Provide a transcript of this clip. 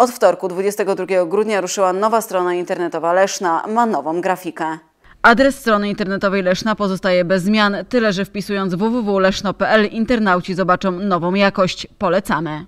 Od wtorku 22 grudnia ruszyła nowa strona internetowa Leszna, ma nową grafikę. Adres strony internetowej Leszna pozostaje bez zmian, tyle że wpisując www.leszno.pl internauci zobaczą nową jakość. Polecamy.